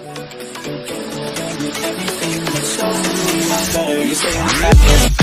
Everything that shows me I'm better. You say I'm better.